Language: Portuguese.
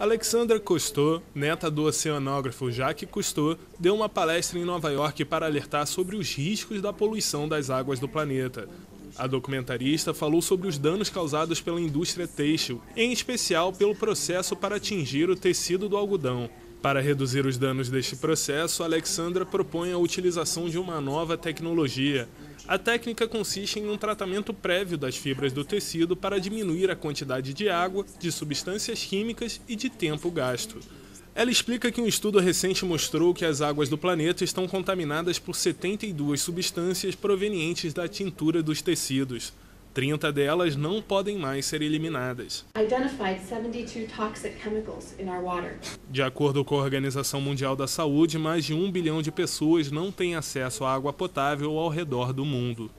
Alexandra Cousteau, neta do oceanógrafo Jacques Cousteau, deu uma palestra em Nova York para alertar sobre os riscos da poluição das águas do planeta. A documentarista falou sobre os danos causados pela indústria têxtil, em especial pelo processo para atingir o tecido do algodão. Para reduzir os danos deste processo, Alexandra propõe a utilização de uma nova tecnologia. A técnica consiste em um tratamento prévio das fibras do tecido para diminuir a quantidade de água, de substâncias químicas e de tempo gasto. Ela explica que um estudo recente mostrou que as águas do planeta estão contaminadas por 72 substâncias provenientes da tintura dos tecidos. 30 delas não podem mais ser eliminadas. De acordo com a Organização Mundial da Saúde, mais de um bilhão de pessoas não têm acesso à água potável ao redor do mundo.